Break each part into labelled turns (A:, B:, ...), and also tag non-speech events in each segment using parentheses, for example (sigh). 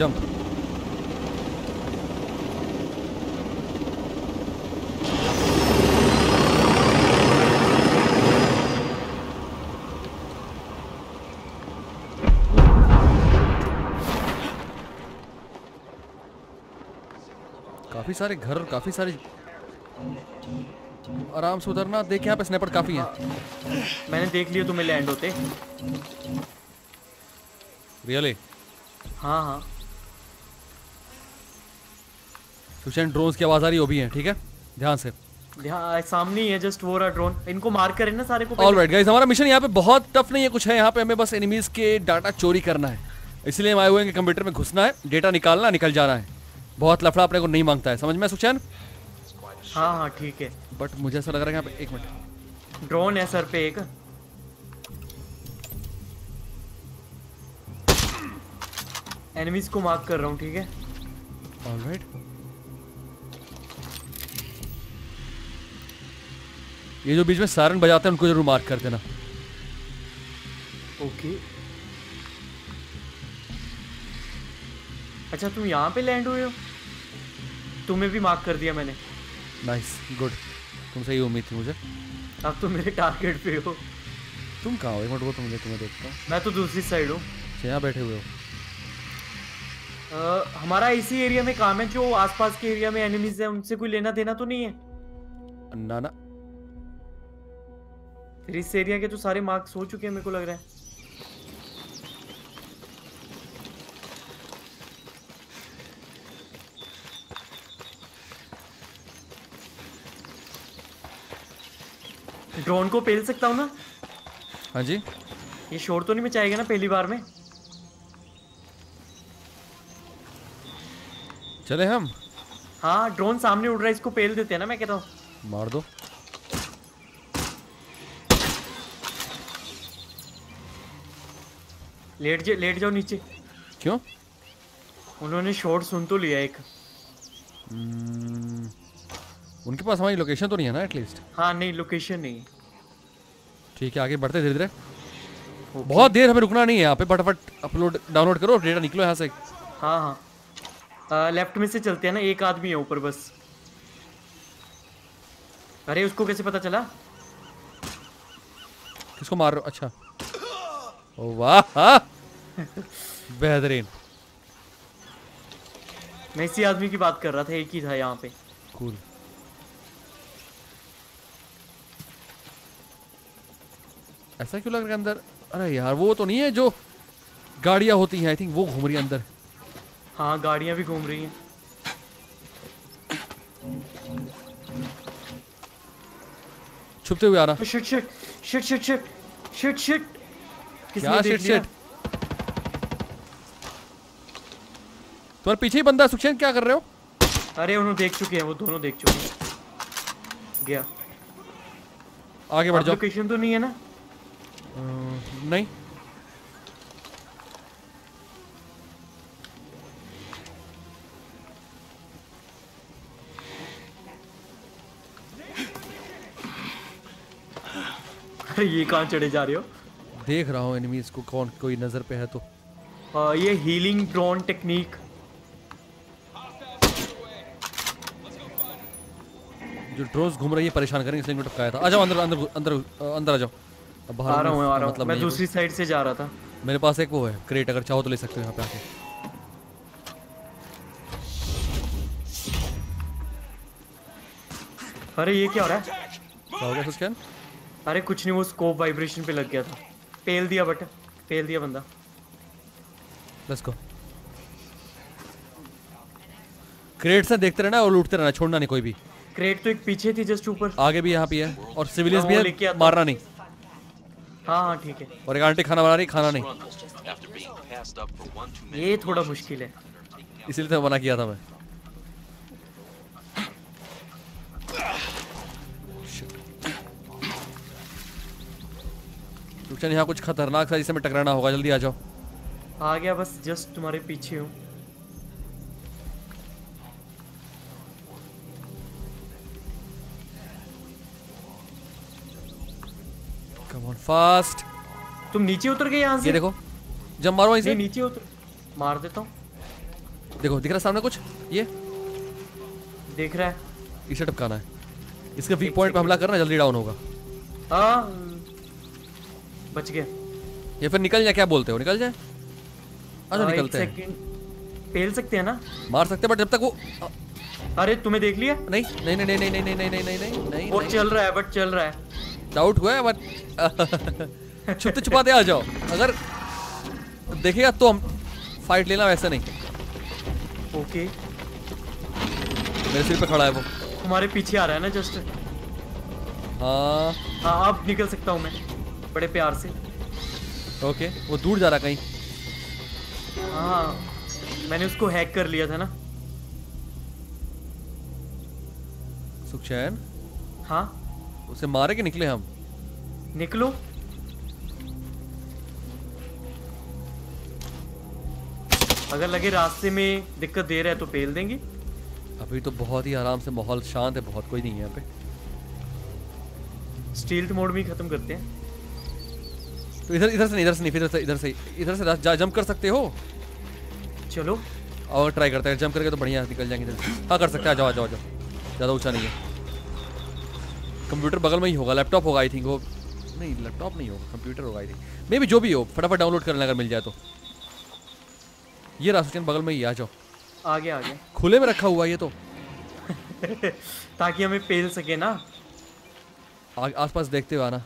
A: Jump. काफ़ी सारे घर और काफ़ी सारे आराम से उतरना देख यहाँ पे स्नैपर काफ़ी हैं।
B: मैंने देख लिया तुम्हें लैंड होते।
A: रियली
B: हाँ हाँ।
A: सुशांत ड्रोन्स की आवाज़ आ रही है वो भी है ठीक है? ध्यान से।
B: सामने ही है जस्ट वो रहा ड्रोन इनको मार करे ना सारे को
A: ऑल राइट गाइस हमारा मिशन यहाँ पे बहुत टफ नहीं है कुछ है। यहाँ पे हमें बस एनिमीज के डाटा चोरी करना है। इसलिए हम आए हुए हैं कि कंप्यूटर में घुसना है डेटा निकालना निकल जाना है। बहुत लफड़ा अपने को नहीं माँगता है समझ में सुचैन?
B: हाँ हाँ ठीक है।
A: बट मुझे ऐसा लग रहा है यहाँ पे एक मिनट।
B: ड्रोन है सर पे एक। एनिमीज को मार्क कर रहा हूँ ठीक है?
A: ऑल ये जो बीच में सारन बजाते हैं उनको ज़रूर मार्क कर देना।
B: ओके। अच्छा तुम यहाँ पे लैंड हुए हो? तुम्हें भी मार्क कर दिया मैंने।
A: नाइस गुड तुमसे ये उम्मीद थी मुझे।
B: अब तो मेरे टारगेट पे हो।
A: तुम कहाँ हो? एक मिनट वो तो मुझे तुम्हें देखता हूँ।
B: मैं तो दूसरी साइड हूँ।
A: अच्छा, यहाँ बैठे हुए हो।
B: अ, हमारा इसी एरिया में काम है जो आसपास के एरिया में एनिमीज है उनसे कोई लेना देना तो नहीं है?
A: ना ना।
B: फिर इस एरिया के तो सारे मार्क्स हो चुके हैं मेरे को लग रहा है। ड्रोन को पेल सकता हूँ ना?
A: हाँ जी।
B: ये शोर तो नहीं मचाएगा ना पहली बार में?
A: चले हम।
B: हाँ ड्रोन सामने उड़ रहा है इसको पेल देते हैं ना मैं कहता हूँ।
A: मार दो।
B: लेट जा लेट जाओ नीचे।
A: क्यों?
B: उन्होंने शॉट सुन तो लिया एक।
A: हम्म, उनके पास हमारी लोकेशन तो नहीं है ना एटलीस्ट
B: हाँ नहीं लोकेशन नहीं
A: ठीक है आगे बढ़ते धीरे धीरे बहुत देर हमें रुकना नहीं है यहाँ पे फटाफट अपलोड डाउनलोड करो डेटा निकलो यहाँ से।
B: हाँ हाँ। आ, लेफ़्ट में से चलते हैं ना एक आदमी है ऊपर बस। अरे उसको कैसे पता चला?
A: किसको मार रहे हो? अच्छा। वाह। बेहतरीन।
B: मैं इसी आदमी की बात कर रहा था एक ही था यहाँ पे।
A: कूल ऐसा क्यों लग रहा है अंदर? अरे यार वो तो नहीं है जो गाड़ियाँ होती हैं आई थिंक वो घूम रही है अंदर।
B: हाँ गाड़ियाँ भी घूम रही हैं।
A: छुपते हुए आ रहा।
B: Shit shit shit shit
A: shit shit shit तुम्हारे पीछे ही बंदा सुक्षेन क्या कर रहे हो?
B: अरे उन्होंने देख चुके हैं वो दोनों देख चुके हैं। गया।
A: आगे बढ़ जाओ।
B: लोकेशन तो नहीं है ना?
A: नहीं।
B: अरे ये कहाँ चढ़े जा रहे हो?
A: देख रहा हूँ एनिमीज को कौन कोई नज़र पे है तो।
B: आ, ये हीलिंग ड्रोन टेक्निक
A: जो ड्रोन्स घूम रही है परेशान करेंगे इसलिए टपकाया था। आ जाओ अंदर अंदर अंदर अंदर आ जाओ। अब बाहर
B: आ रहा हूँ आ रहा
A: मतलब
B: मैं दूसरी साइड से जा रहा था।
A: मेरे पास एक वो है क्रेट अगर चाहो तो ले सकते हो यहाँ पे आके।
B: अरे ये क्या हो रहा है?
A: क्या हो गया
B: अरे कुछ नहीं वो स्कोप वाइब्रेशन पे लग गया था। पेल दिया बट पेल दिया बंदा।
A: लेट्स गो क्रेट से देखते रहना और लूटते रहना छोड़ना नहीं कोई भी।
B: क्रेट तो एक पीछे थी जस्ट ऊपर।
A: आगे भी यहाँ पे है और सिविलियंस
B: हाँ,
A: भी है मारना नहीं।
B: हाँ हाँ ठीक है।
A: और एक आंटी खाना बना रही खाना नहीं।
B: ये थोड़ा मुश्किल है।
A: इसीलिए तो मना किया था मैं। सुक्षेन यहाँ कुछ खतरनाक सा जिससे में टकराना होगा जल्दी आ जाओ।
B: आ गया बस जस्ट तुम्हारे पीछे हूँ।
A: कम ऑन फास्ट
B: तुम नीचे उतर गए यहाँ से?
A: ये देखो जब मारो वहीं
B: नहीं
A: से
B: नीचे उतर मार देता हूँ।
A: देखो दिख रहा सामने कुछ? ये।
B: देख रहा है।
A: इसे टपकाना है। इसके वीक पॉइंट पे हमला करना जल्दी डाउन होगा।
B: हाँ। बच गया।
A: ये फिर निकल जाए क्या बोलते हो? निकल जाए? अच्छा
B: हाँ,
A: निकलते हैं।
B: पेल सकते हैं ना?
A: मार सकते हैं बट जब तक वो
B: अरे तुम्हें देख लिया?
A: नहीं नहीं नहीं नहीं नहीं नहीं नहीं नहीं नहीं नहीं नहीं।
B: वो चल रहा है बट चल रहा है।
A: डाउट हुआ है बट (laughs) छुपते छुपाते आ जाओ। अगर देखेगा तो हम फाइट लेना वैसे नहीं।
B: ओके
A: मेरे सिर पे खड़ा है वो।
B: हमारे पीछे आ रहा है ना जस्ट
A: हाँ।
B: हाँ अब निकल सकता हूँ मैं। बड़े प्यार से।
A: ओके वो दूर जा रहा कहीं।
B: हाँ मैंने उसको हैक कर लिया था ना।
A: सुखचैन?
B: हाँ?
A: उसे मारे के निकले हम?
B: निकलो? अगर लगे रास्ते में दिक्कत दे रहा है तो पेल देंगे।
A: अभी तो बहुत ही आराम से माहौल शांत है बहुत कोई नहीं है यहाँ पे।
B: स्टील्थ मोड में ही खत्म करते हैं।
A: तो इधर इधर से नहीं इधर से नहीं इधर से इधर से इधर से जंप कर सकते हो?
B: चलो।
A: और ट्राई करते हैं जंप करके तो बढ़िया निकल जाएँगे इधर से। हाँ कर सकते हैं आ जाओ आ जाओ जाओ। ज़्यादा ऊँचा नहीं है। कंप्यूटर बगल में ही होगा लैपटॉप होगा आई थिंक वो नहीं लैपटॉप नहीं होगा कंप्यूटर होगा आई थिंक मे भी जो भी हो फटाफट डाउनलोड कर लेना अगर मिल जाए तो। ये रास्ते बगल में ही आ जाओ।
B: आगे आगे।
A: खुले में रखा हुआ ये तो। (laughs)
B: ताकि हमें पेल सके ना।
A: आसपास देखते हुए आना।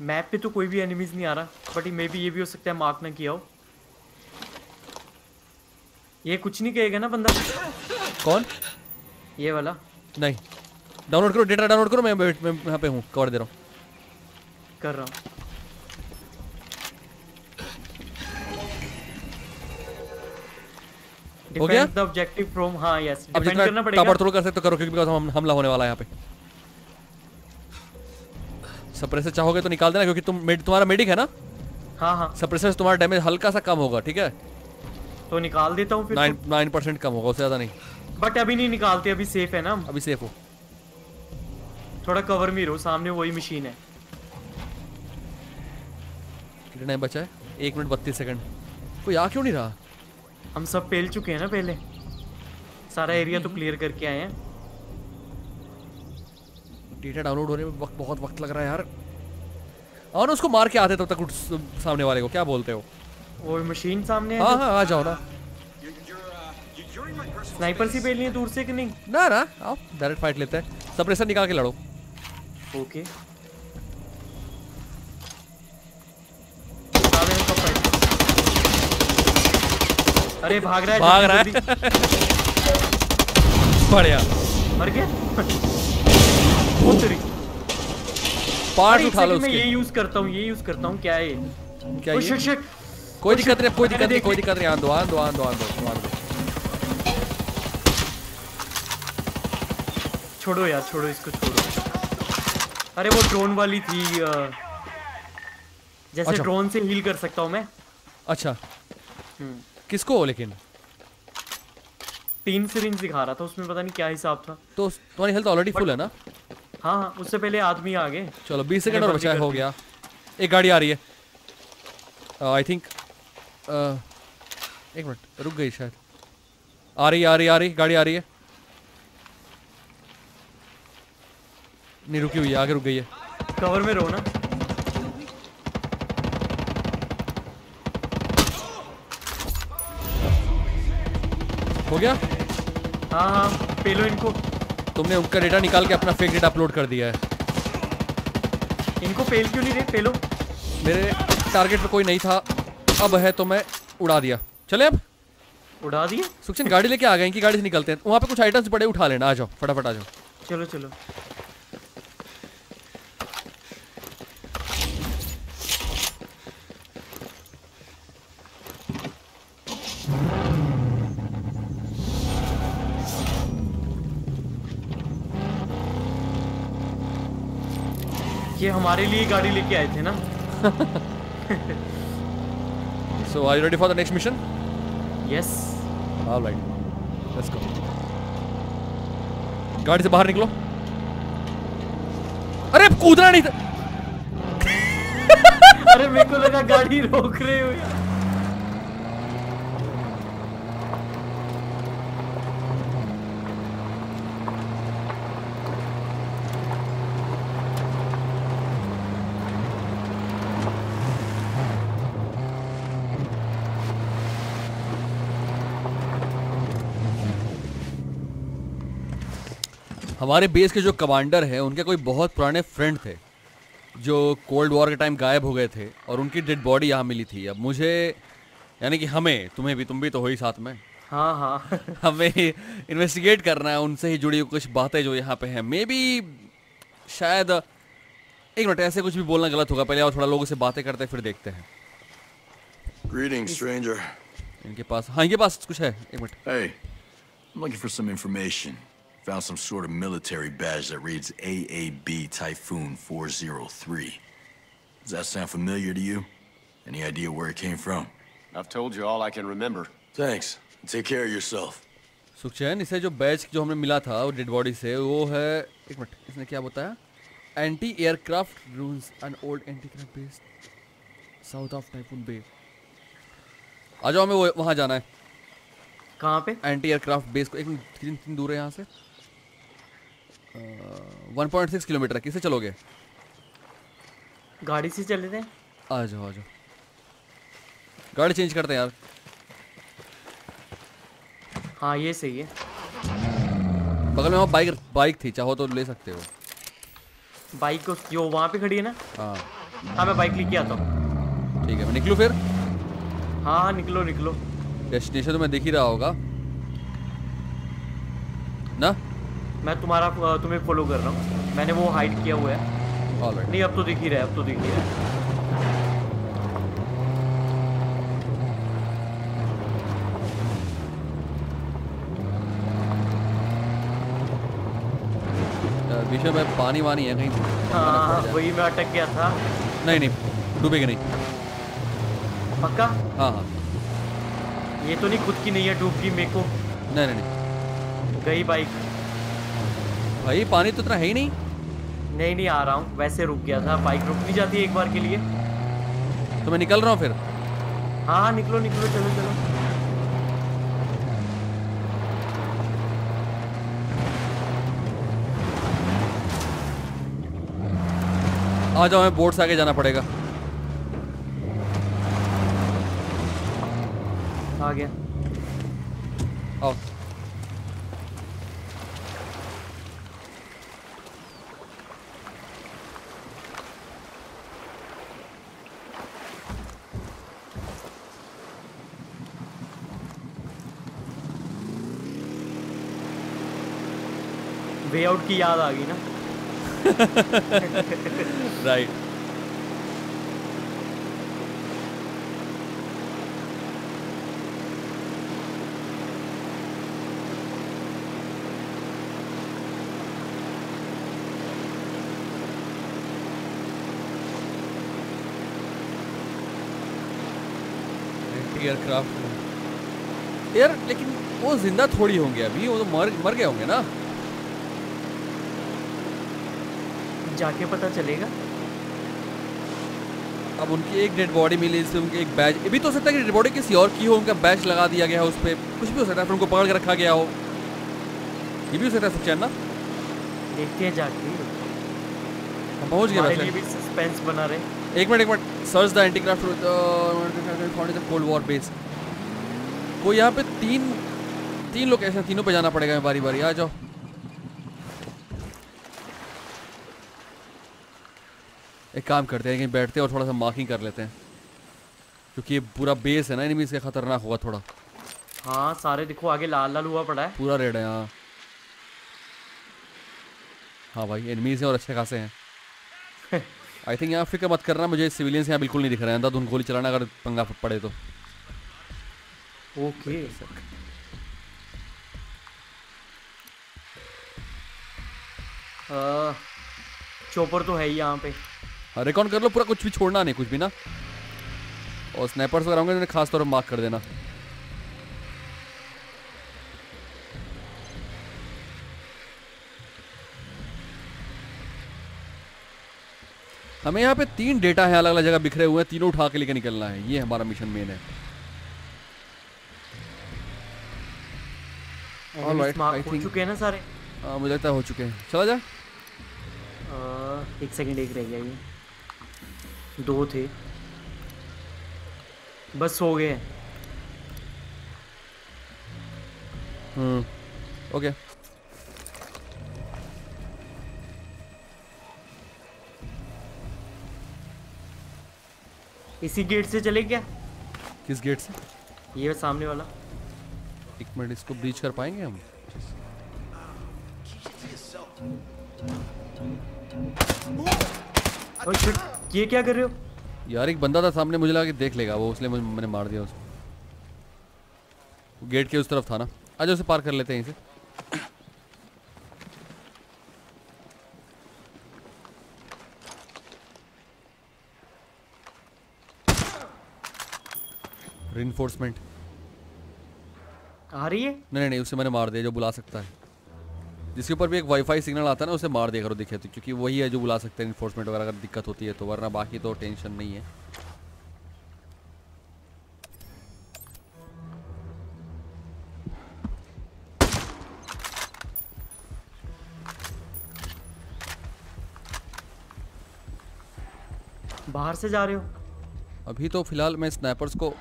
B: मैप पे तो कोई भी एनिमीज नहीं आ रहा बट मे बी ये भी हो सकता है मार्क ना किया हो। ये कुछ नहीं कहेगा ना बंदा?
A: कौन?
B: ये वाला।
A: नहीं। डाउनलोड करो डेटा डाउनलोड करो मैं मैं यहाँ पे हूँ कवर दे रहा हूँ।
B: कर रहा हूँ।
A: हो गया?
B: द ऑब्जेक्टिव फ्रॉम हाँ यस
A: जितना
B: करना पड़ेगा।
A: ताबड़तोड़ कर सकते हो करो क्योंकि हम हमला होने वाला है यहाँ पे। सप्रेसर चाहोगे तो निकाल देना क्योंकि तुम med- तुम्हारा मेडिक है ना?
B: हाँ हाँ।
A: सप्रेसर से तुम्हारा डैमेज हल्का सा कम होगा ठीक है?
B: तो निकाल देता हूँ
A: नाइन नाइन परसेंट कम होगा उससे ज़्यादा नहीं।
B: बट अभी नहीं निकालते अभी सेफ़ है ना
A: अभी सेफ़ हो।
B: थोड़ा कवर में रहो सामने वही मशीन है।
A: कितना टाइम बचा है? एक मिनट बत्तीस सेकंड कोई आ क्यों नहीं रहा?
B: हम सब पेल चुके हैं ना पहले। सारा एरिया तो क्लियर करके आए हैं।
A: डेटा डाउनलोड होने में वक्त बहुत वक्त लग रहा है यार। और उसको मार के आते तब तक सामने वाले को क्या बोलते हो?
B: वो मशीन सामने है
A: हाँ हाँ आ जाओ ना।
B: स्नाइपर सी पेलनी है दूर से कि नहीं?
A: ना ना आओ डायरेक्ट फाइट लेते हैं। सप्रेसर निकाल के लड़ो।
B: ओके। अरे भाग रहा है
A: भाग रहा है। (laughs) बढ़िया।
B: मर गया? (laughs) वो तेरी
A: पार्ट उठा लो
B: second मैं ये यूज़ करता हूँ ये यूज़ करता हूँ क्या है?
A: क्या ये?
B: Shit shit.
A: कोई दिक्कत नहीं कोई दिक्कत नहीं कोई दिक्कत नहीं आन दो आन दो आन दो आन दो
B: छोड़ो यार छोड़ो इसको छोड़ो। अरे वो ड्रोन वाली थी जैसे
A: अच्छा।
B: ड्रोन से हील कर सकता हूँ मैं।
A: अच्छा।
B: हम्म,
A: किसको लेकिन?
B: तीन सिरिंज दिखा रहा था उसमें पता नहीं क्या हिसाब था।
A: तो तुम्हारी हेल्थ ऑलरेडी फुल है ना?
B: हाँ हाँ उससे पहले आदमी आ गए।
A: चलो 20 सेकंड और बचा हो गया। एक गाड़ी आ रही है। आई थिंक एक मिनट रुक गई शायद। आ रही आ रही आ रही गाड़ी आ रही है। नहीं रुकी हुई है आगे रुक गई है।
B: कवर में रहो ना।
A: हो गया?
B: हाँ हाँ पेलो इनको।
A: तुमने उनका डेटा निकाल के अपना फेक डेटा अपलोड कर दिया है।
B: इनको फेल क्यों नहीं रहे फेलो।
A: मेरे टारगेट पर कोई नहीं था। अब है तो मैं उड़ा दिया। चले अब।
B: उड़ा दिए
A: सुखचंद गाड़ी लेके आ गए इनकी गाड़ी से निकलते हैं। वहाँ पे कुछ आइटम्स बड़े उठा लेना। आ जाओ फटाफट आ जाओ।
B: चलो चलो। ये हमारे लिए गाड़ी लेके आए थे ना?
A: So are you ready for the next mission
B: yes
A: alright let's go गाड़ी से बाहर निकलो। अरे कूदना नहीं था। (laughs)
B: अरे मेरे को लगा गाड़ी रोक रहे हो। यार।
A: हमारे बेस के जो कमांडर हैं उनके कोई बहुत पुराने फ्रेंड थे जो कोल्ड वॉर के टाइम गायब हो गए थे और उनकी डेड बॉडी यहाँ मिली थी। अब मुझे यानी कि हमें तुम्हें भी तुम भी तो हो ही साथ में।
B: हाँ हाँ। (laughs)
A: हमें इन्वेस्टिगेट करना है उनसे ही जुड़ी कुछ बातें जो यहाँ पे हैं। मे बी शायद एक मिनट ऐसे कुछ भी बोलना गलत होगा पहले और थोड़ा लोगों से बातें करते हैं फिर देखते हैं।
C: Greetings, stranger.
A: इनके पास हाँ इनके पास कुछ है एक minute.
C: Hey, I'm looking for some information. Found some sort of military badge that reads AAB Typhoon 403. Does that sound familiar to you? Any idea where it came from?
D: I've told you all I can remember.
C: Thanks. Take care of yourself.
A: सुखचैन इसे जो batch जो हमें मिला था वो dead body से वो है एक मिनट इसने क्या बताया anti aircraft rules and old anti craft base south of typhoon bay आ जाओ हमें वो वहाँ जाना है
B: कहाँ पे
A: एंटी एयरक्राफ्ट बेस को एक मिनट कितनी कितनी दूर है यहाँ से वन पॉइंट सिक्स किलोमीटर है किसे चलोगे?
B: गाड़ी से चले थे
A: आ जाओ आ जाओ। गाड़ी चेंज करते हैं यार।
B: हाँ ये सही है।
A: बगल में वहाँ बाइक बाइक थी चाहो तो ले सकते हो।
B: बाइक को जो वहाँ पे खड़ी है ना?
A: हाँ।
B: हाँ मैं बाइक लेके आता हूँ।
A: ठीक है मैं निकलूँ फिर?
B: हाँ हाँ निकलो निकलो।
A: डेस्टिनेशन तो मैं दिख ही रहा होगा। ना?
B: मैं तुम्हारा तुम्हें फॉलो कर रहा हूँ। मैंने वो हाइड किया हुआ है।
A: ऑलराइट
B: नहीं अब तो दिख ही रहा है अब तो दिख ही रहा है।
A: बीच में पानी वानी है कहीं।
B: हाँ वही मैं अटक गया था।
A: नहीं नहीं डूबेगा नहीं।
B: पक्का?
A: हाँ हाँ।
B: ये तो नहीं खुद की नहीं है डूब की मेरे को।
A: नहीं नहीं नहीं।
B: गई बाइक
A: भाई पानी तो इतना है ही नहीं।
B: नहीं नहीं आ रहा हूँ। वैसे रुक गया था। बाइक रुक नहीं जाती है एक बार के लिए।
A: तो मैं निकल रहा हूँ फिर?
B: हाँ हाँ निकलो निकलो चलो चलो।
A: आ जाओ हमें बोट से आगे जाना पड़ेगा।
B: आ गया।
A: आओ।
B: वे आउट की याद आ गई ना। (laughs)
A: राइट एयरक्राफ्ट यार, लेकिन वो ज़िंदा थोड़ी होंगे अभी, वो तो मर मर गए होंगे ना।
B: जाके पता चलेगा।
A: अब उनकी एक डेड बॉडी मिली इससे उनके एक बैच ये भी तो हो सकता है कि डेड बॉडी किसी और की हो उनका बैच लगा दिया गया है उस पर कुछ भी हो सकता है फिर उनको पकड़ के रखा गया हो। ये भी हो सकता है सुखचैन ना?
B: देखते हैं जाके।
A: हम पहुँच गए
B: भी सस्पेंस बना रहे।
A: एक मिनट एक minute. Search the anti craft cold war base वो यहाँ पे तीन तीन लोकेशन तीनों पे जाना पड़ेगा बारी बारी आ जाओ। एक काम करते हैं कहीं बैठते हैं और थोड़ा सा मार्किंग कर लेते हैं। क्योंकि ये पूरा बेस है ना इनमें इसका खतरनाक होगा थोड़ा।
B: हाँ सारे देखो आगे लाल लाल हुआ पड़ा है।
A: पूरा रेड है यहाँ हाँ भाई एनिमीज हैं और अच्छे खासे हैं। (laughs) आई थिंक यहाँ फ़िक्र मत करना मुझे सिविलियंस यहाँ बिल्कुल नहीं दिख रहे हैं। अंदर गोली चलाना अगर पंगा पड़े तो।
B: ओके चोपर तो है ही यहाँ पे।
A: हाँ रिकॉर्ड कर लो पूरा कुछ भी छोड़ना नहीं कुछ भी ना। और स्नैपर्स वगैरह होंगे तो उन्हें खास तौर पर मार्क कर देना। हमें यहाँ पे तीन डेटा है अलग अलग जगह बिखरे हुए हैं तीनों उठा के लेके निकलना है। ये हमारा मिशन मेन है। right,
B: हो चुके हैं ना सारे।
A: हाँ मुझे लगता है हो चुके हैं। चला जा।
B: अ, एक सेकंड एक रह गया ये। दो थे। बस हो गए।
A: हम्म, ओके
B: इसी गेट से चले क्या?
A: किस गेट से?
B: ये सामने वाला।
A: एक मिनट इसको ब्रीच कर पाएँगे हम?
B: oh, ये क्या कर रहे हो?
A: यार एक बंदा था सामने मुझे लगा कि देख लेगा वो इसलिए मुझे- मैंने मार दिया उसको। गेट के उस तरफ़ था ना। आजा उसे पार कर लेते हैं यहीं से रिइंफोर्समेंट
B: आ रही है?
A: नहीं नहीं नहीं उसे मैंने मार दिया जो बुला सकता है। जिसके ऊपर भी एक वाईफाई सिग्नल आता है ना उसे मार दिया करो दिखे तो क्योंकि वही है जो बुला सकते हैं इन्फोर्समेंट वगैरह अगर दिक्कत होती है तो वरना बाकी तो टेंशन नहीं है।
B: बाहर से जा रहे हो?
A: अभी तो फ़िलहाल मैं स्नैपर्स को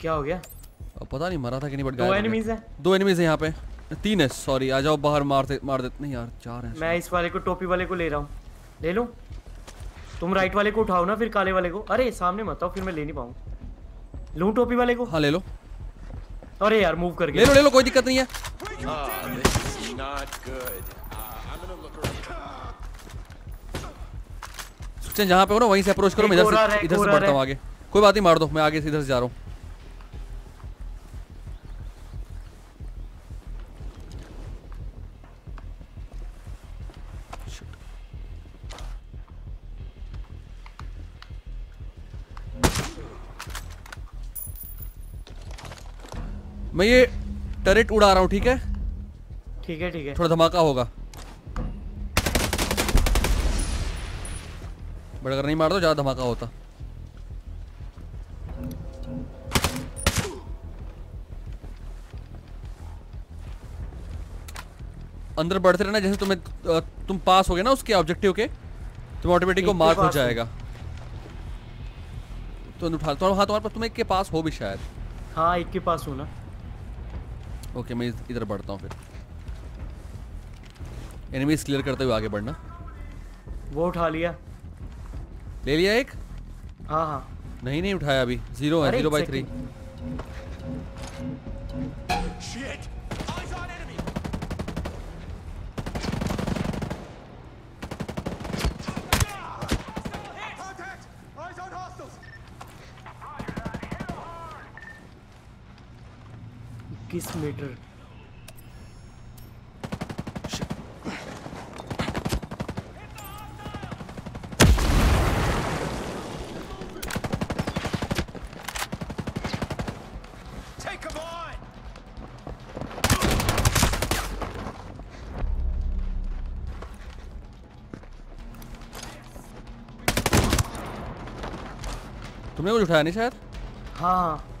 B: क्या हो गया?
A: पता नहीं मरा था कि नहीं बट
B: दो एनिमीज है।
A: दो एनिमीज है यहाँ पे। तीन है सॉरी आ जाओ बाहर मारते मार देते नहीं यार चार हैं
B: मैं इस वाले को टोपी वाले को ले रहा हूँ। ले लो? तुम राइट वाले को उठाओ ना फिर काले वाले को। अरे सामने मत आओ फिर मैं ले नहीं पाऊँ। लूँ टोपी वाले को?
A: हाँ ले लो।
B: अरे यार मूव कर
A: ले लो ले लो कोई दिक्कत नहीं है। जहाँ पे हो ना वहीं से अप्रोच करो मैं इधर से इधर से बढ़ता हूँ। आगे। कोई बात नहीं मार दो मैं आगे से इधर से जा रहा हूँ। मैं ये टरेट उड़ा रहा हूँ ठीक है?
B: ठीक है ठीक है।
A: थोड़ा धमाका होगा। बट अगर नहीं मार दो ज़्यादा धमाका होता। अंदर बढ़ते रहना जैसे तुम्हें तुम पास हो गए ना उसके ऑब्जेक्टिव के तुम ऑटोमेटिक को मार्क हो। जाएगा। तो उठा तो हाँ तुम्हारे पास तुम्हें एक के पास हो भी शायद।
B: हाँ एक के पास हो ना।
A: ओके मैं इधर बढ़ता हूँ फिर। एनिमीज क्लियर करते हुए आगे बढ़ना।
B: वो उठा लिया।
A: ले लिया एक?
B: हाँ हाँ।
A: नहीं नहीं उठाया अभी। ज़ीरो है ज़ीरो बाई थ्री
B: second। किस मीटर?
A: तुमने कुछ उठाया नहीं शायद?
B: हाँ।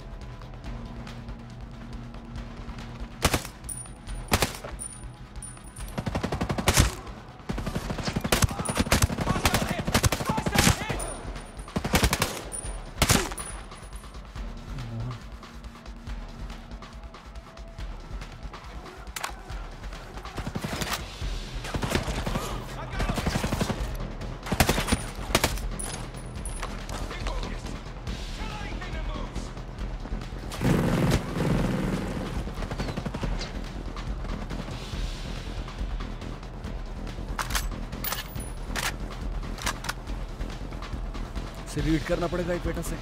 B: हाँ
A: रीड करना पड़ेगा एक बेटा से।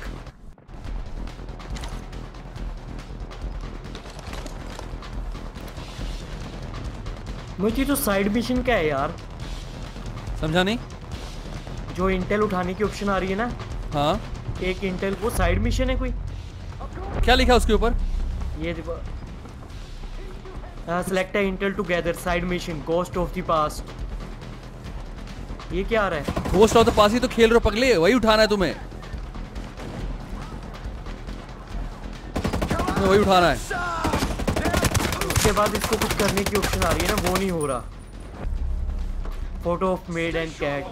B: मुझे तो साइड मिशन क्या है यार?
A: समझा नहीं?
B: जो इंटेल उठाने की ऑप्शन आ रही है ना?
A: हाँ।
B: एक इंटेल वो साइड मिशन है कोई?
A: क्या लिखा उसके ऊपर?
B: ये देखो। सेलेक्ट है intel together side mission ghost of the past ये क्या आ रहा है?
A: घोस्ट ऑफ़ द पास ही तो खेल रहे हो पगले वही उठाना है तुम्हें। तुम्हें वही उठाना है।
B: उसके बाद इसको कुछ करने की ऑप्शन आ रही है ना वो नहीं हो रहा। Photo of maid and cat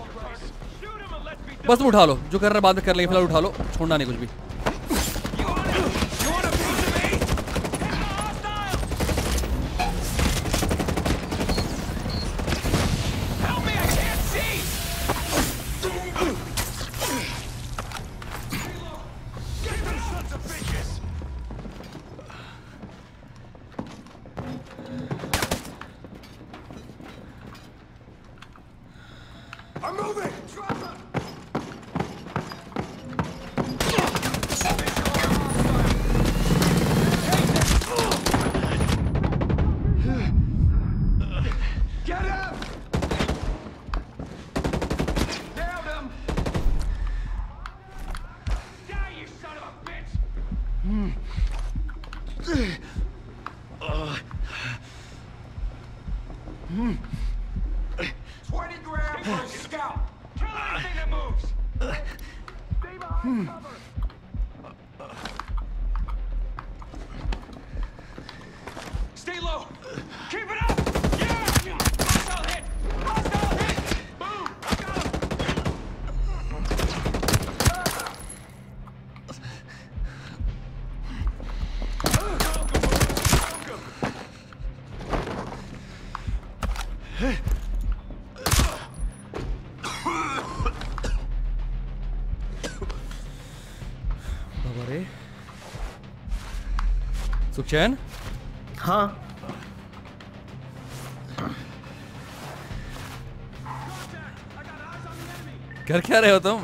A: बस तुम उठा लो जो कर रहा है बाद में कर लेंगे फ़िलहाल उठा लो छोड़ना नहीं कुछ भी।
E: Twenty grand for a scout. Kill anything that moves. Stay behind cover.
A: सुखचैन
B: हाँ।
A: कर क्या रहे हो तुम?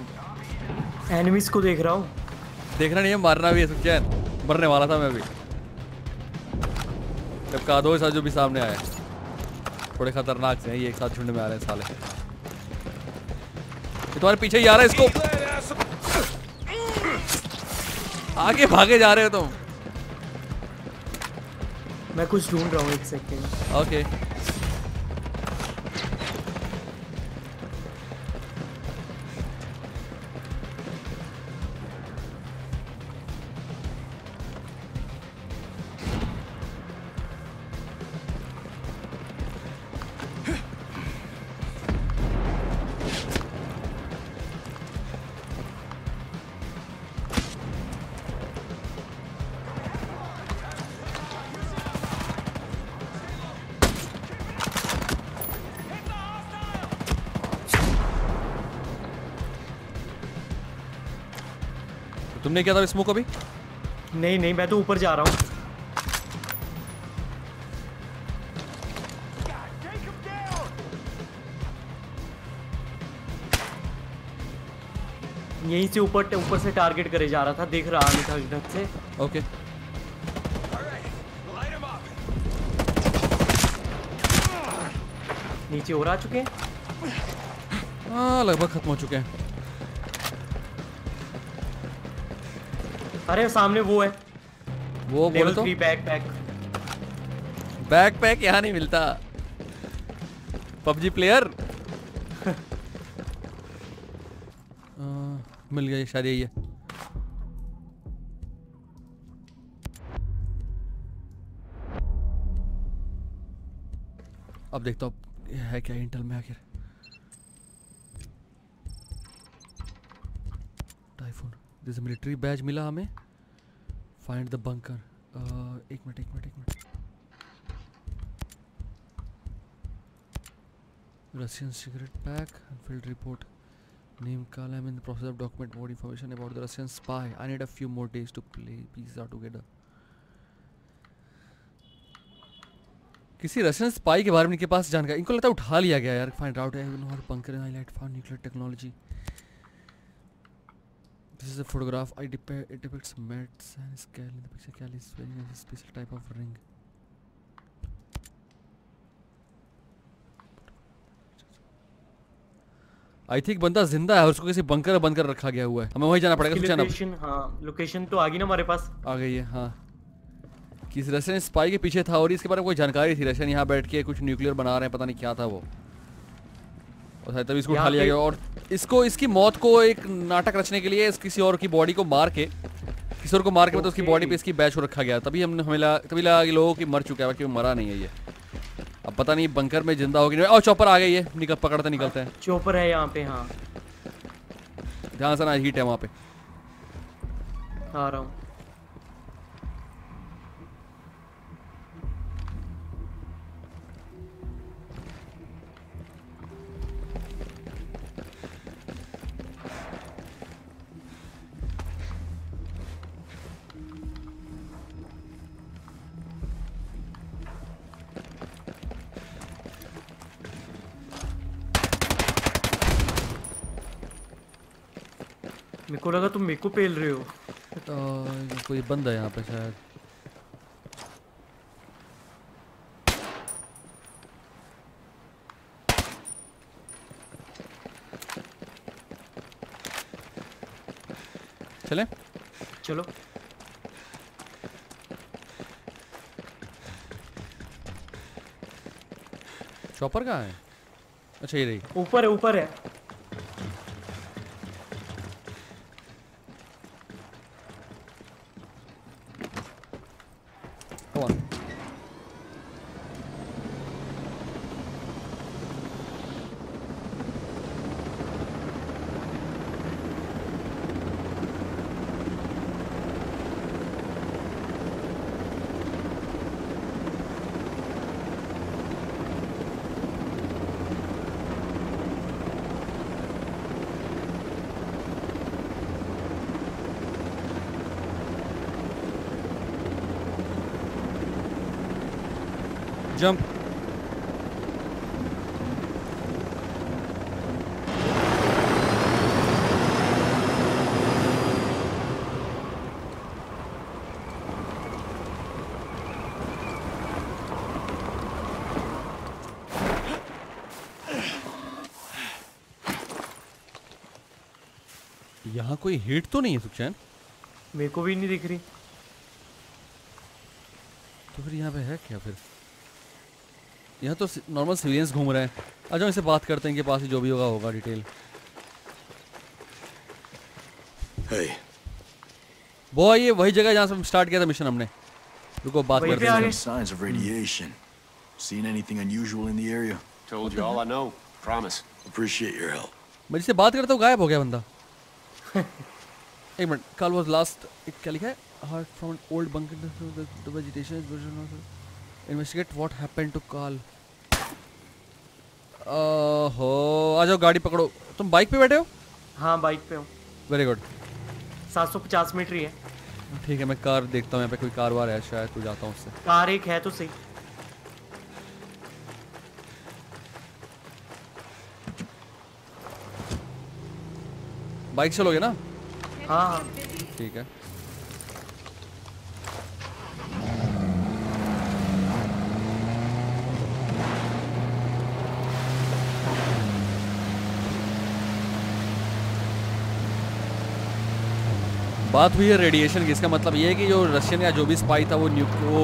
B: एनिमीज को देख रहा हूँ।
A: देखना नहीं है मारना भी है सुखचैन मरने वाला था मैं अभी। जब कादो जो भी सामने आए थोड़े खतरनाक से हैं ये एक साथ झुंड में आ रहे हैं साले। ये तुम्हारे पीछे ही आ रहा है इसको। आगे भागे जा रहे हो तुम।
B: मैं कुछ ढूंढ रहा हूँ एक सेकेंड
A: ओके तुमने क्या था स्मोक अभी
B: नहीं नहीं मैं तो ऊपर जा रहा हूँ. यहीं से ऊपर ऊपर से टारगेट करे जा रहा था देख रहा नहीं था ढंग से
A: ओके.
B: नीचे और आ चुके हैं
A: हाँ लगभग खत्म हो चुके हैं
B: अरे सामने वो है।
A: वो बोले तो।
B: थ्री बैक पैक
A: यहाँ नहीं मिलता। पबजी प्लेयर (laughs) मिल गया शायद यही है। अब देखता हूँ है क्या इंटेल में आखिर? दिस मिलिट्री बैच मिला हमें। फाइंड द बंकर एक मिनट एक मिनट एक minute. Russian cigarette pack field report name call I mean process of document more information about the Russian spy I need a few more days to play piece or किसी Russian spy के बारे में इनके पास जानकारी? इनको लगता है उठा लिया गया यार। फाइंड आउट है bunker I light found nuclear technology This is a photograph. I depict it depicts mets and scale. In the picture. Cal is wearing a special type of ring. I think बंदा ज़िंदा है और उसको किसी bunker बंद कर रखा गया हुआ है। हमें वहीं जाना पड़ेगा अब
B: लोकेशन हाँ लोकेशन तो आ गई ना हमारे पास।
A: आ गई है हाँ। किसी रशियन स्पाई के पीछे था और इसके बारे में कोई जानकारी थी? रशियन यहाँ बैठ के कुछ न्यूक्लियर बना रहे हैं पता नहीं क्या था वो। और शायद तभी इसको उठा लिया गया। और इसको इसकी मौत को एक नाटक रचने के लिए इस किसी और की बॉडी को मार के किसी और को मार के मतलब उसकी बॉडी पे इसकी बैच को रखा गया। तभी हमने हमें लगा तभी लगा कि लोगों की मर चुका है बाकी मरा नहीं है ये। अब पता नहीं बंकर में ज़िंदा होगी नहीं। और चॉपर आ गई है निकल पकड़ते निकलते हैं।
B: चोपर है यहाँ पे हाँ।
A: ध्यान से ना हीट है वहाँ पे।
B: आ रहा हूँ। मेरे को लगा तुम मेरे को पेल रहे हो।
A: तो कोई बंदा है यहाँ पे शायद। चले?
B: चलो।
A: चॉपर कहाँ है? अच्छा ये रही।
B: ऊपर है ऊपर है।
A: यहाँ कोई हीट तो नहीं है सुखचैन
B: मेरे को भी नहीं दिख रही
A: तो फिर यहाँ पे है क्या फिर यहाँ तो नॉर्मल सिविलियंस घूम रहे हैं आ जाओ इनसे बात करते हैं इनके पास ही जो भी होगा होगा डिटेल
C: Hey,
A: वो ये वही जगह जहाँ से स्टार्ट किया था मिशन हमने रुको बात करते हैं
C: signs of radiation? Seen anything unusual in the area?
D: Told you all I know. Promise.
C: Appreciate your help.
A: मैं जिससे बात करता हूँ गायब हो गया बंदा (laughs) एक मिनट कल वाज लास्ट क्या लिखा है? Heart from an old bunker the vegetation is version investigate what happened to call ओहो आ जाओ गाड़ी पकड़ो। तुम बाइक पे बैठे हो?
B: हाँ बाइक पे हूँ।
A: वेरी गुड
B: 750 मीटर ही है।
A: ठीक है मैं कार देखता हूँ यहाँ पे कोई कार वार है शायद तो जाता हूँ उससे।
B: कार एक है तो सही।
A: बाइक चलोगे ना?
B: हाँ।
A: ठीक है। बात हुई है रेडिएशन की इसका मतलब ये है कि जो रशियन या जो भी स्पाई था वो न्यूक वो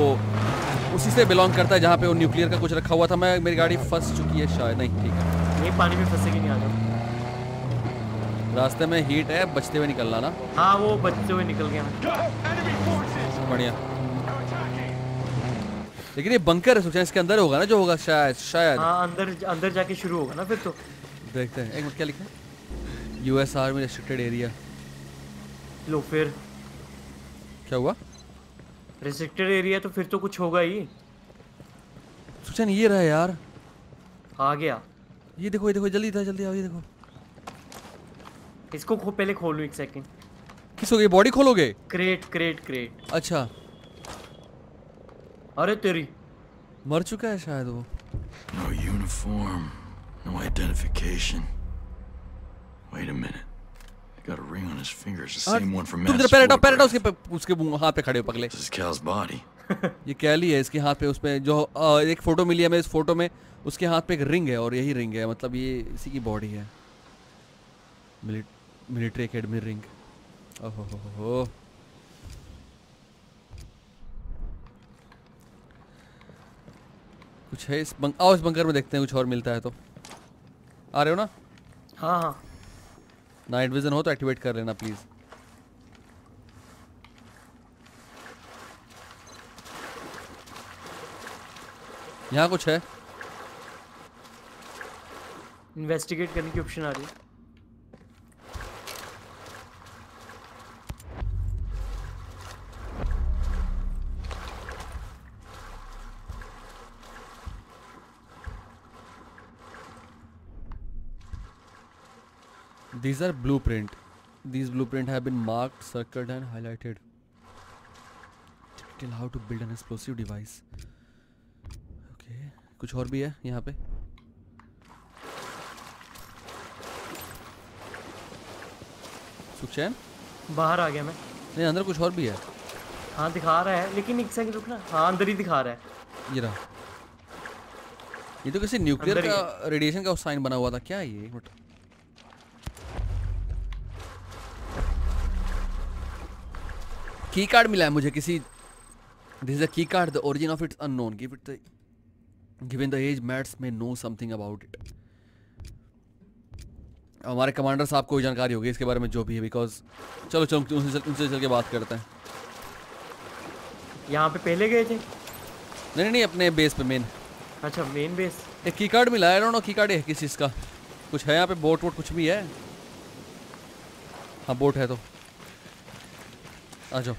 A: उसी से बिलोंग करता है जहाँ पे वो न्यूक्लियर का कुछ रखा हुआ था। मैं मेरी गाड़ी फंस चुकी है शायद। नहीं ठीक है।
B: नहीं पानी में फंसेगी नहीं आ जाओ
A: रास्ते में हीट है बचते हुए निकलना ना?
B: हाँ वो बचते हुए निकल गया!
A: बढ़िया। लेकिन ये बंकर है सोचा इसके अंदर होगा ना जो होगा शायद शायद।
B: हाँ अंदर अंदर जाके शुरू होगा ना फिर तो।
A: देखते हैं। एक मिनट क्या लिखा है? यूएस आर्मी रेस्ट्रिक्टेड एरिया
B: लो फिर।
A: क्या हुआ?
B: रिस्ट्रिक्टेड एरिया तो फिर तो कुछ होगा ही।
A: सुचन ये रहा यार।
B: आ गया।
A: ये देखो ये देखो जल्दी था जल्दी आओ ये देखो।
B: इसको खो पहले खोलूं एक सेकंड
A: किस हो गई बॉडी खोलोगे
B: क्रेट क्रेट क्रेट
A: अच्छा
B: अरे तेरी
A: मर चुका है शायद वो
C: uniform, no identification. Wait a minute. I got a ring on his finger. It's the
A: हाँ,
C: same one from
A: तुम जरा पैर हटाओ पैर हटाओ. उसके उसके हाथ पे खड़े हो पगले
C: This is Cal's body. (laughs)
A: ये कैली है इसके हाथ पे उसमें जो अ, एक फ़ोटो मिली है हमें इस फ़ोटो में उसके हाथ पे एक रिंग है और यही रिंग है मतलब ये इसी की बॉडी है मिलिट्री एकेडमी रिंग ओहो हो हो हो कुछ है इस बंक आओ इस बंकर में देखते हैं कुछ और मिलता है तो। आ रहे हो ना?
B: हाँ हाँ।
A: नाइट विजन हो तो एक्टिवेट कर लेना प्लीज़ यहाँ कुछ है?
B: इन्वेस्टिगेट करने की ऑप्शन आ रही है।
A: These are blueprint these blueprint है कुछ और भी है यहाँ पे? सुखचैन?
B: बाहर आ गया मैं।
A: नहीं अंदर कुछ और भी है।
B: हाँ दिखा रहा है लेकिन एक सेकंड रुकना। हाँ अंदर ही दिखा रहा है।
A: ये रहा। ये तो किसी न्यूक्लियर का रेडिएशन का साइन बना हुआ था। क्या ये? मतलब की कार्ड मिला है मुझे किसी this is a key card the origin of its unknown give it the given the edge mats may know something about it हमारे कमांडर साहब को जानकारी होगी इसके बारे में जो भी है बिकॉज़ चलो चलो उनसे चल, उनसे चल के बात करते हैं।
B: यहाँ पे पहले गए थे?
A: नहीं नहीं अपने बेस पे मेन
B: अच्छा मेन बेस
A: एक की कार्ड मिला है की कार्ड है किस चीज़ का। कुछ है यहाँ पे बोट वोट कुछ भी है? हाँ बोट है तो। आ जाओ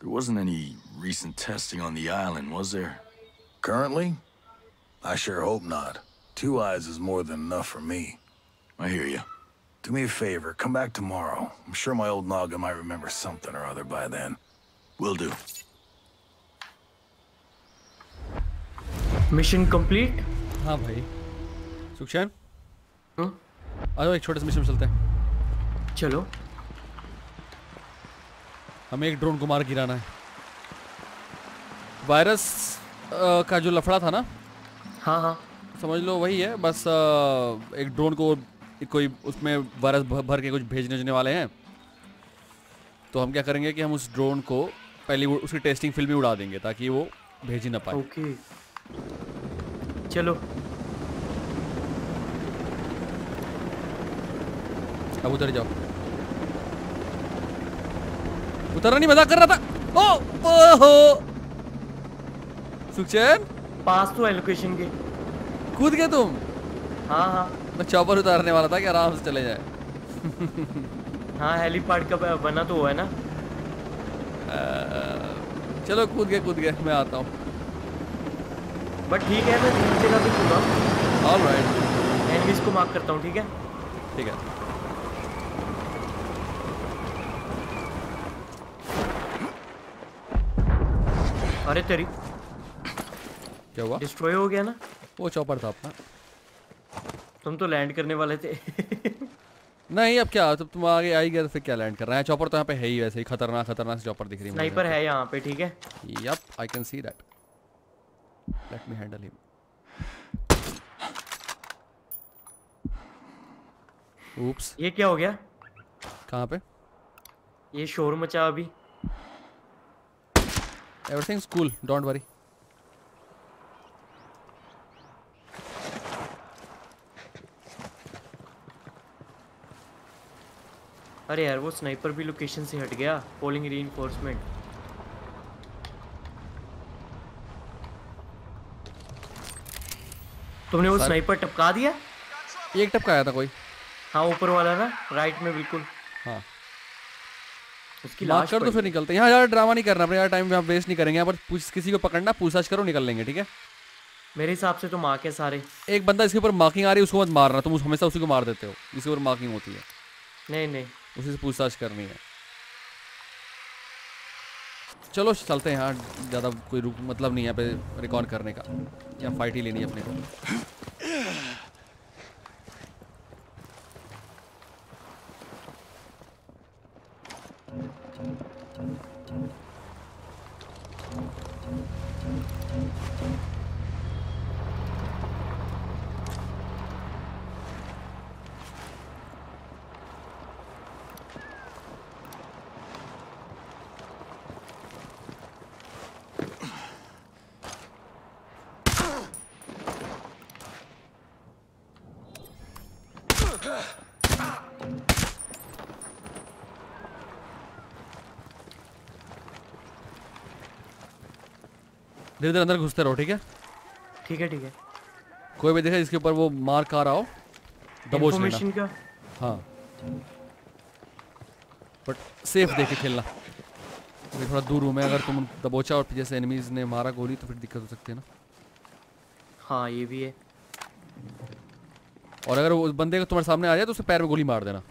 C: There wasn't any recent testing on the island, was there?
F: Currently? I sure hope not. Two eyes is more than enough for me.
C: I hear you.
F: Do me a favor, come back tomorrow. I'm sure my old noggin might remember something or other by then.
C: Will do.
B: Mission complete
A: हाँ भाई सुखचैन
B: हम्म?
A: आ जाओ एक छोटे से mission चलते हैं
B: चलो
A: हमें एक ड्रोन को मार गिराना है वायरस अ, का जो लफड़ा था ना
B: हाँ हाँ
A: समझ लो वही है बस अ, एक ड्रोन को कोई उसमें वायरस भर के कुछ भेजने भेजने वाले हैं तो हम क्या करेंगे कि हम उस ड्रोन को पहले उसकी टेस्टिंग फ़िल्म उड़ा देंगे ताकि वो भेज ही ना पाए।
B: ओके। चलो।
A: अब उतर जाओ। उतरना नहीं मज़ाक कर रहा था। ओ ओहो। सुखचैन?
B: पास तो है लोकेशन के।
A: कूद गए तुम?
B: हाँ हाँ।
A: मैं चौपर उतारने वाला था कि आराम से चले जाए।
B: हाँ हेलीपैड का बना तो हुआ है ना?
A: चलो कूद गए कूद गए मैं आता हूँ।
B: बट ठीक है मैं दूसरी जगह पे कूदा
A: ऑल राइट
B: एनवीज को मार्क करता हूँ ठीक है?
A: ठीक है।
B: अरे तेरी
A: क्या हुआ?
B: डिस्ट्रॉय हो गया ना?
A: वो चौपर था अपना।
B: तुम तो लैंड करने वाले थे।
A: नहीं अब क्या? तुम आगे आ ही गए तो फिर क्या लैंड कर रहा है? चौपर तो यहाँ पे है ही वैसे ही खतरनाक खतरनाक चौपर दिख रही है
B: स्नाइपर है यहाँ पे ठीक है?
A: Yup I can see that let me handle him oops.
B: ये क्या हो गया?
A: कहाँ पे?
B: ये शोर मचा अभी।
A: एवरीथिंग्स कूल डोंट वरी
B: अरे यार वो स्नाइपर भी लोकेशन से हट गया पोलिंग रीइंफोर्समेंट तुमने वो स्नाइपर टपका दिया?
A: एक टपका आया था कोई।
B: हाँ ऊपर वाला ना राइट में बिल्कुल।
A: हाँ।
B: उसकी लाश
A: कर तो फिर निकलते हैं। यहाँ यार ड्रामा नहीं करना अपने यार टाइम यहाँ वेस्ट नहीं करेंगे। यहाँ पर पूछ किसी को पकड़ना पूछताछ करो निकल लेंगे ठीक है?
B: मेरे हिसाब से तो मार्क है सारे।
A: एक बंदा इसके ऊपर मार्किंग आ रही है उसको मत मारना। तुम हमेशा उसी को मार देते हो। जिसके ऊपर मार्किंग होती है।
B: नहीं नहीं।
A: उसी से पूछताछ करनी है। चलो, चलते हैं यहाँ ज़्यादा कोई रुक मतलब नहीं है पे रिकॉर्ड करने का। या फाइट ही लेनी है अपने को। धीरे धीरे अंदर घुसते रहो ठीक है?
B: ठीक है ठीक है।
A: कोई भी देखे जिसके ऊपर वो मार्क आ रहा हो दबोच लेना।
B: का
A: हाँ। बट सेफ़ देख के खेलना। अभी थोड़ा दूर हूँ मैं अगर तुम दबोचा और जैसे एनिमीज ने मारा गोली तो फिर दिक्कत हो सकती है ना।
B: हाँ ये भी है।
A: और अगर वो बंदे को तुम्हारे सामने आ जाए तो उसे पैर में गोली मार देना।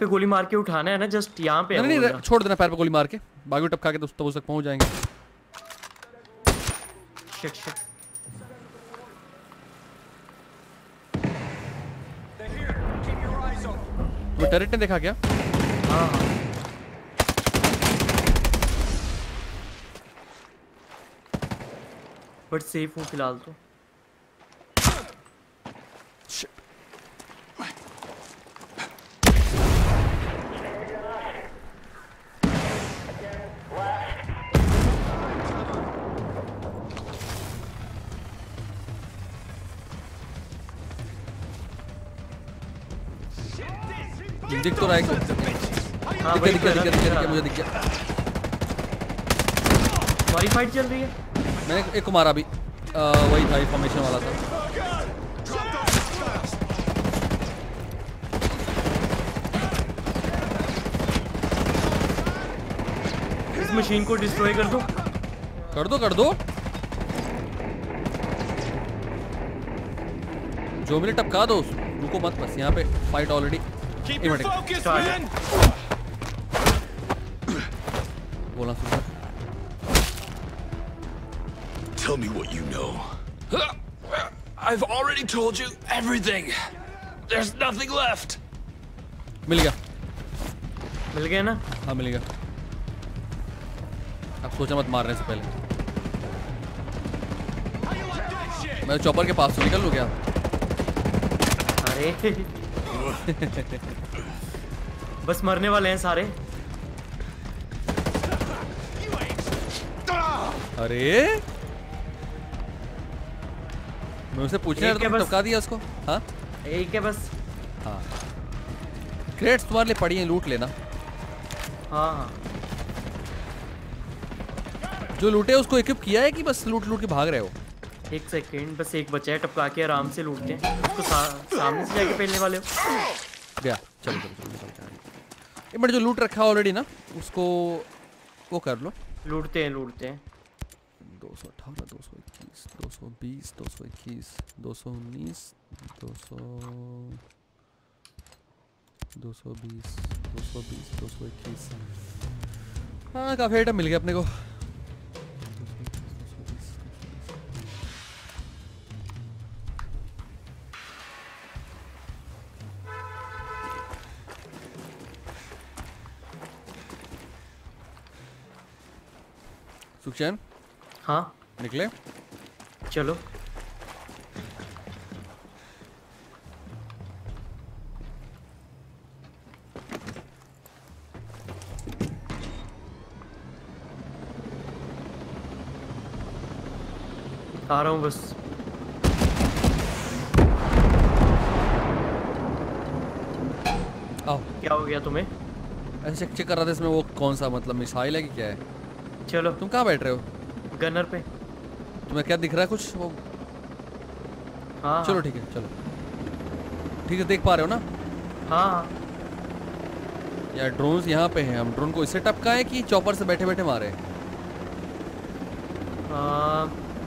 B: पे गोली मार के उठाना है ना जस्ट यहाँ पे
A: नहीं नहीं छोड़ देना पैर पे गोली मार के। बागी टपका के तो उस तक पहुँच जाएँगे।
E: Shit shit.
A: तुम्हें टेरिट ने देखा क्या?
B: हाँ हाँ। बट सेफ़ हूँ फ़िलहाल तो।
A: दिख तो रहा है एक-
B: हाँ
A: दिख गया दिख गया
B: तो
A: दिख गया दिख मुझे दिख गया।
B: हमारी फाइट चल रही है?
A: मैंने एक को मारा अभी। वही था इन्फॉर्मेशन वाला था।
B: इस मशीन को डिस्ट्रॉय कर दो।
A: कर दो कर दो। जो मिले टपका दो रुको मत बस यहाँ पे fight already
E: Keep
A: एक
E: your
A: minute
E: focus,
B: Start it.
E: man!
A: बोला सुन
C: Tell me what you know.
E: I've already told you everything. There's nothing left.
A: मिल गया
B: मिल गया ना
A: हाँ मिल गया अब सोचा मत मारने से पहले मैं चॉपर के पास से निकल लूँ क्या
B: अरे (laughs) बस मरने वाले हैं सारे।
A: अरे। मैं उसे पूछने
B: एक है
A: तो
B: बस।
A: टपका दिया उसको हाँ?
B: एक है बस।
A: हाँ। क्रेट्स तुम्हारे लिए पड़ी हैं लूट लेना।
B: हाँ हाँ।
A: जो लूटे उसको इक्विप किया है कि बस लूट लूट के भाग रहे हो?
B: एक सेकेंड बस एक बचा है टपका के आराम से लूटते हैं। उसको सा, सामने से जाके पहनने वाले हो।
A: गया चलो चलो चलो हैं एक जो लूट रखा है ऑलरेडी ना उसको वो कर लो।
B: लूटते हैं लूटते हैं।
A: दो सौ अठारह दो सौ इक्कीस दो सौ बीस दो सौ इक्कीस दो सौ उन्नीस दो सौ दो सौ बीस दो सौ बीस दो सौ इक्कीस। हाँ काफ़ी आइटम मिल गया अपने को। सुखचैन
B: हाँ।
A: निकले।
B: चलो। आ रहा हूँ बस।
A: आओ।
B: क्या हो गया तुम्हें?
A: ऐसे चेक चेक कर रहा था इसमें वो कौन सा मतलब मिसाइल है कि क्या है?
B: चलो।
A: तुम कहाँ बैठ रहे हो?
B: गनर पे।
A: तुम्हें क्या दिख रहा है कुछ? वो
B: हाँ।
A: चलो ठीक है चलो। ठीक है देख पा रहे हो ना?
B: हाँ हाँ।
A: यार ड्रोन्स यहाँ पे हैं। हम ड्रोन को इससे टपका है कि चॉपर से बैठे बैठे मारे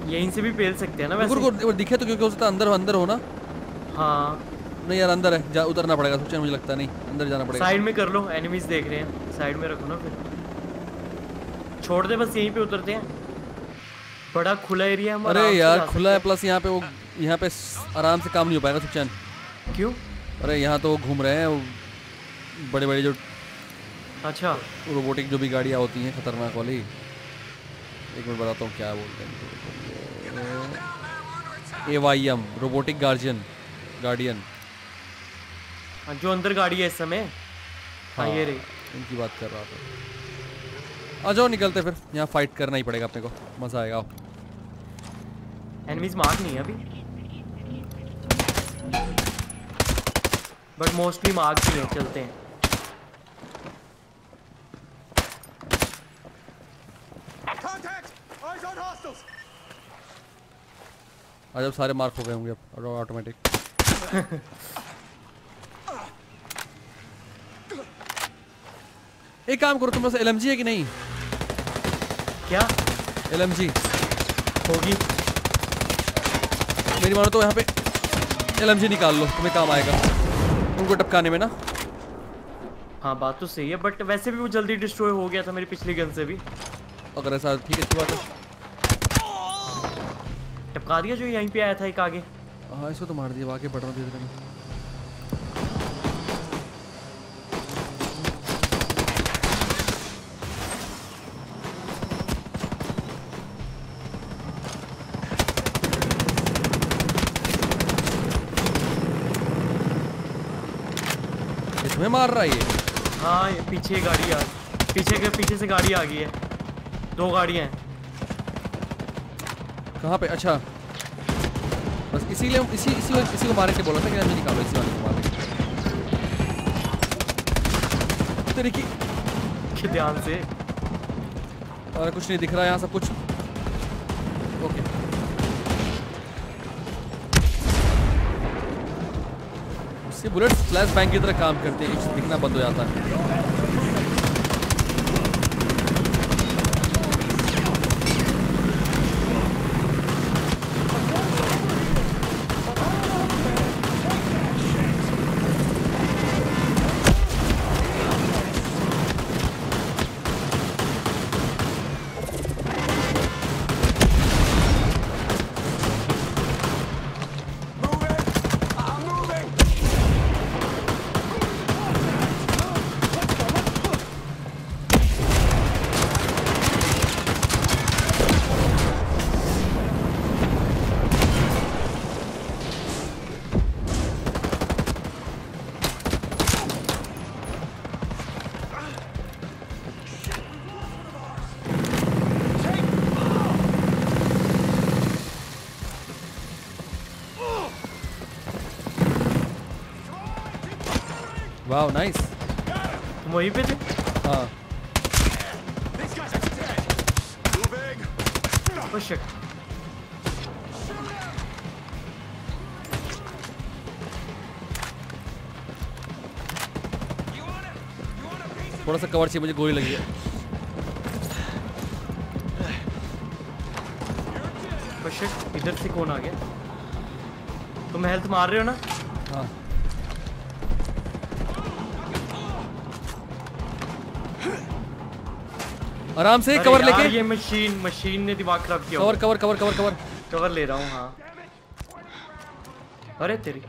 B: यहीं से भी पेल सकते हैं ना वैसे
A: रुको रुको दिखे तो क्योंकि है अंदर अंदर हो ना?
B: हाँ।
A: नहीं यार अंदर है। जा उतरना पड़ेगा सोचा मुझे लगता नहीं। अंदर जाना पड़ेगा।
B: साइड में कर लो एनिमीज देख रहे हैं। साइड में रखो ना फिर। छोड़ दे बस यहीं पे उतरते हैं। बड़ा खुला एरिया है
A: अरे यार खुला है प्लस यहाँ पे वो यहाँ पे आराम से काम नहीं हो पाएगा सुखचैन।
B: क्यों?
A: अरे यहाँ तो घूम रहे हैं बड़े बड़े जो
B: अच्छा।
A: रोबोटिक जो भी गाड़ियाँ होती हैं खतरनाक वाली। एक मिनट बताता हूँ क्या बोलते हैं। A Y M robotic guardian guardian
B: हाँ, जो अंदर गाड़ी है इस समय। हाँ ये रही।
A: इनकी बात कर रहा था। आ जाओ निकलते फिर। यहाँ फाइट करना ही पड़ेगा अपने को। मज़ा आएगा।
B: एनिमीज मार्क नहीं है अभी। बट मोस्टली मार्क ही है चलते हैं।
E: Contact! Eyes on hostiles!
A: आ जब सारे मार्क हो गए होंगे अब। ऑटोमेटिक (laughs) एक काम करो तुम बस एल है कि नहीं?
B: क्या?
A: एलएमजी
B: होगी।
A: मेरी मानो तो यहाँ पे एलएमजी निकाल लो तुम्हें काम आएगा। उनको टपकाने में ना।
B: हाँ बात तो सही है बट वैसे भी वो जल्दी डिस्ट्रॉय हो गया था मेरी पिछली गन से भी।
A: अगर ऐसा ठीक है अच्छी बात है।
B: टपका दिया जो यहीं पे आया था एक आगे।
A: हाँ इसको तो मार दिया आगे बढ़ रहा हूँ धीरे धीरे तुम्हें मार रहा है ये?
B: हाँ ये पीछे गाड़ी आ पीछे के पीछे से गाड़ी आ गई है। दो गाड़ियाँ हैं।
A: कहाँ पे? अच्छा। बस इसीलिए हम इसी इसी वक्त इसी को मारने के बोला था कि हमें निकालो इसी वाले को मारने तेरे की
B: ध्यान से।
A: और कुछ नहीं दिख रहा यहाँ सब कुछ उससे बुलेट फ्लैश बैंक की तरह काम करते हैं। दिखना बंद हो जाता है। Wow, nice.
B: तुम वहीं पे थे?
A: थोड़ा सा कवर चाहिए मुझे गोली लगी है।
B: इधर से कौन आ गया? तुम हेल्थ मार रहे हो ना?
A: आराम से कवर लेके।
B: ये मशीन मशीन ने दिमाग खराब किया
A: cover cover cover cover cover
B: cover ले रहा हूँ हाँ। अरे तेरी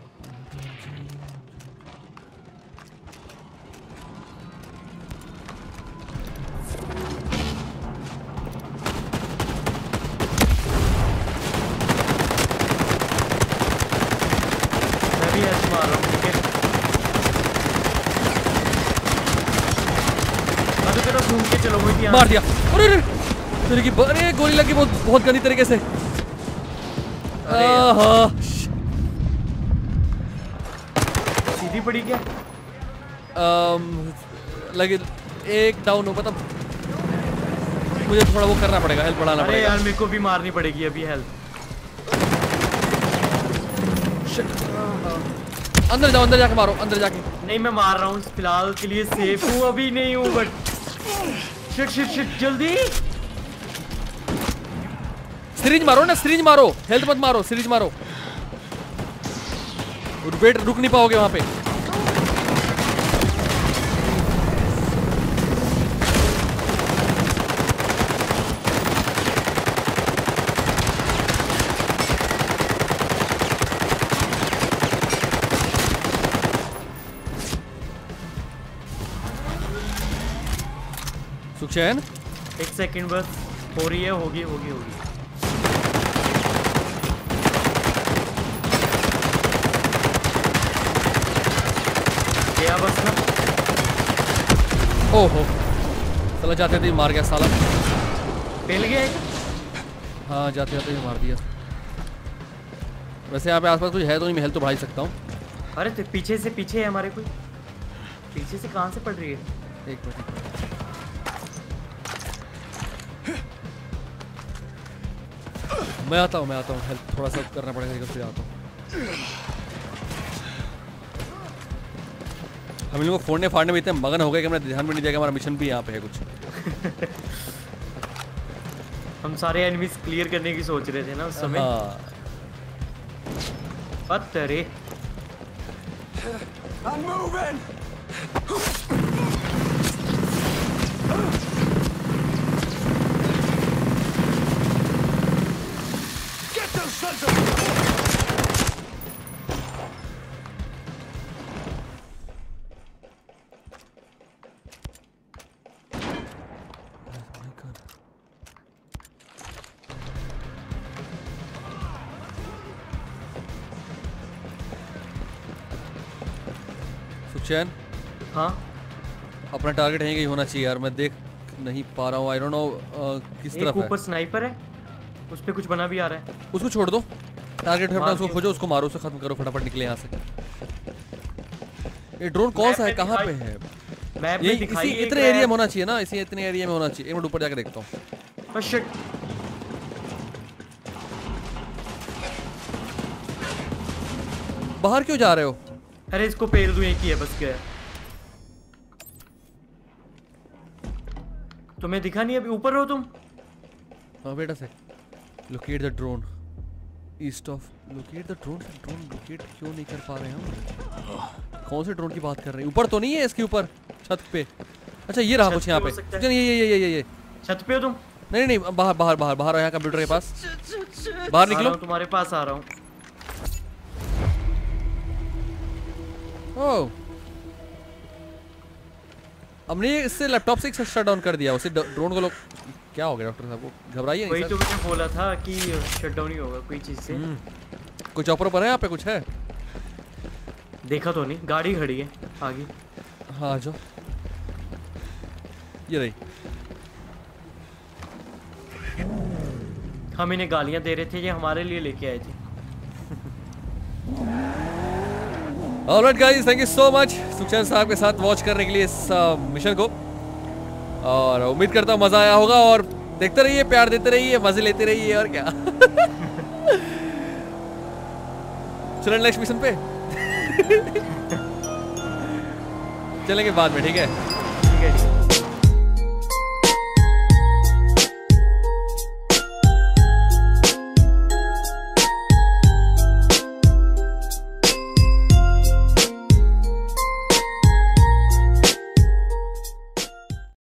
B: घूम के चलो
A: मार दिया। अरे अरे तेरे की अरे गोली लगी बहुत बहुत गंदी तरीके से।
B: सीधी पड़ी क्या?
A: अम, लगे एक डाउन हो मतलब मुझे थोड़ा वो करना पड़ेगा हेल्प बढ़ाना पड़ेगा।
B: यार मेरे को भी मारनी पड़ेगी अभी हेल्प
A: अंदर जाओ अंदर जाके मारो अंदर जाके।
B: नहीं मैं मार रहा हूँ फ़िलहाल के लिए सेफ़ हूँ अभी नहीं हूँ बट शिट शिट शिट जल्दी।
A: सीरीज़ मारो ना, सीरीज़ मारो। हेल्थ मत मारो, सीरीज़ मारो। वेट रुक नहीं पाओगे वहाँ पे। सुखचैन
B: एक सेकंड बस हो रही है होगी होगी होगी। गया बस ना।
A: ओहो चला जाते थे मार गया साला।
B: पेल गया एक
A: हाँ जाते जाते मार दिया। वैसे यहाँ पे आसपास कुछ है तो नहीं मैं हेल्थ तो भाई सकता हूँ।
B: अरे तो पीछे से पीछे है हमारे कोई। पीछे से कहाँ से पड़ रही है?
A: एक मिनट। मैं आता हूँ मैं आता हूँ। हेल्प थोड़ा सा करना पड़ेगा फिर आता हूँ। हम लोगों को फोड़ने फाड़ने में इतने मगन हो गए कि हमें ध्यान भी नहीं दिया कि हमारा मिशन भी यहाँ पे है कुछ। (laughs)
B: हम सारे एनिमीज क्लियर करने की सोच रहे थे ना उस समय।
A: हाँ।
E: I'm moving!
A: अपना टारगेट यहीं कहीं होना चाहिए यार। मैं देख नहीं पा रहा हूँ। आई डोंट नो किस तरफ़ है।
B: ऊपर स्नाइपर है। उस पे कुछ बना भी आ रहा है।
A: उसको छोड़ दो। टारगेट है अपना उसको खोजो उसको मारो उसे खत्म करो फटाफट निकले यहाँ से। ये ड्रोन कौन सा है? कहाँ पे है?
B: मैप
A: ये इसी इतने एरिया में होना चाहिए ना इसी इतने एरिया में होना चाहिए। एक मिनट ऊपर जाके देखता हूँ. बाहर क्यों जा रहे हो?
B: अरे इसको पेल दूँ एक ही है बस गया। तुम्हें दिखा नहीं अभी ऊपर हो तुम।
A: हाँ बेटा से locate the drone east of locate the drone drone locate क्यों नहीं कर पा रहे हम? कौन से ड्रोन की बात कर रहे हैं? ऊपर तो नहीं है इसके ऊपर? छत पे। अच्छा ये रहा कुछ यहाँ पे। ये ये ये ये ये।
B: छत पे हो तुम?
A: नहीं नहीं बाहर बाहर बाहर बाहर यहाँ कंप्यूटर के पास। बाहर निकलो।
B: तुम्हारे पास आ रहा हूँ।
A: ओह। हमने इससे लैपटॉप से शट डाउन कर दिया उसे ड्रोन को लोग क्या हो गया डॉक्टर साहब? को घबराइए
B: वही
A: नहीं
B: तो मैंने बोला था कि शट डाउन ही होगा कोई चीज़ से।
A: हम्म। कुछ ऑपर पर है यहाँ पे कुछ है?
B: देखा तो नहीं गाड़ी खड़ी है आगे।
A: हाँ आ जाओ ये रही।
B: हम इन्हें गालियाँ दे रहे थे ये हमारे लिए लेके आए थे।
A: Alright guys thank you so much Sukhchain साहब के साथ वॉच करने के लिए इस मिशन को और उम्मीद करता हूँ मज़ा आया होगा और देखते रहिए, प्यार देते रहिए, मज़े लेते रहिए और क्या। चलो नेक्स्ट मिशन पे। (laughs) चलेंगे बाद में ठीक
B: है ठीक है।